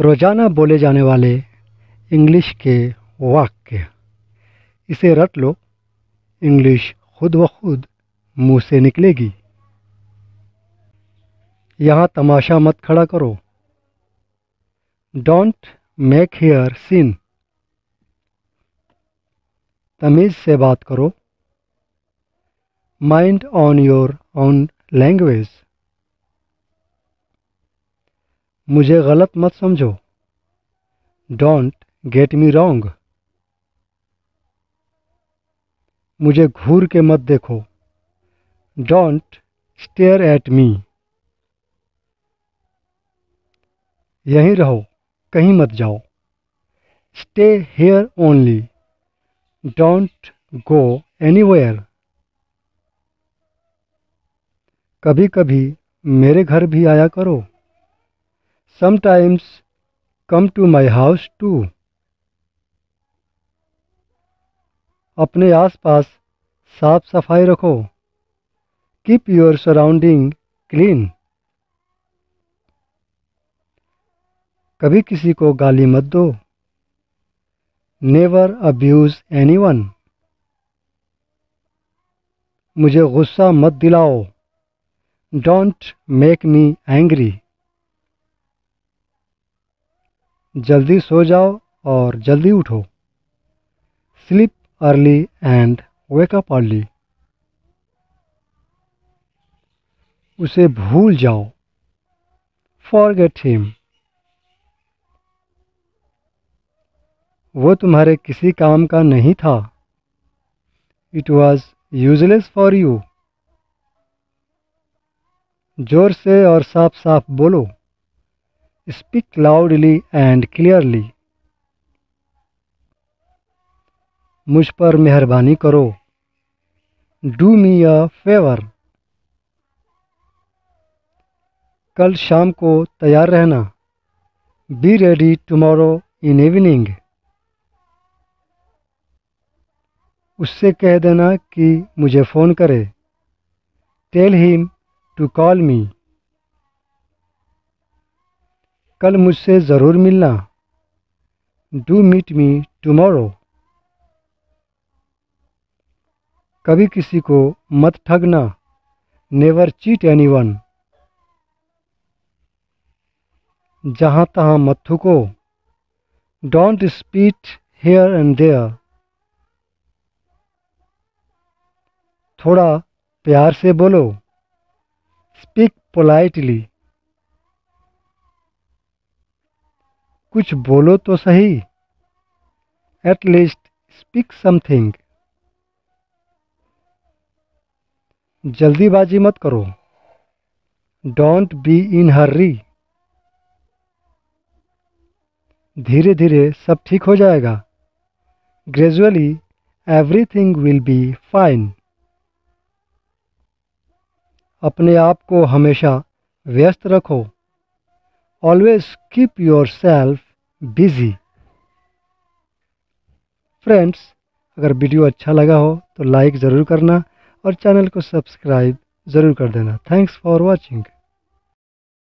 रोज़ाना बोले जाने वाले इंग्लिश के वाक्य। इसे रट लो। इंग्लिश खुद ब खुद मुँह से निकलेगी। यहाँ तमाशा मत खड़ा करो। डोंट मेक हेयर सीन तमीज़ से बात करो। Mind on your own language मुझे गलत मत समझो। डोंट गेट मी रॉन्ग मुझे घूर के मत देखो। डोंट स्टेयर एट मी यहीं रहो, कहीं मत जाओ। Stay here only don't go anywhere कभी कभी मेरे घर भी आया करो। Sometimes come to my house to अपने आसपास साफ़ सफ़ाई रखो। कीप योर सराउंडिंग क्लीन कभी किसी को गाली मत दो। नेवर अब्यूज एनीवन मुझे गुस्सा मत दिलाओ। डोंट मेक मी एंग्री जल्दी सो जाओ और जल्दी उठो। Sleep early and wake up early उसे भूल जाओ। फॉरगेट हिम वो तुम्हारे किसी काम का नहीं था। It was useless for you ज़ोर से और साफ़ साफ़ बोलो। स्पीक लाउडली एंड क्लियरली मुझ पर मेहरबानी करो। डू मी अ फेवर कल शाम को तैयार रहना। Be ready tomorrow in evening उससे कह देना कि मुझे फ़ोन करे। Tell him to call me कल मुझसे ज़रूर मिलना। डू मीट मी टमोरो कभी किसी को मत ठगना। नेवर चीट एनी वन जहाँ तहाँ मत थूको। Don't spit here and there थोड़ा प्यार से बोलो। स्पीक पोलाइटली कुछ बोलो तो सही। एट लीस्ट स्पीक समथिंग जल्दीबाजी मत करो। डोंट बी इन हर्री धीरे धीरे सब ठीक हो जाएगा। Gradually everything will be fine अपने आप को हमेशा व्यस्त रखो। Always keep yourself busy. Friends अगर वीडियो अच्छा लगा हो तो लाइक ज़रूर करना और चैनल को सब्सक्राइब ज़रूर कर देना. Thanks for watching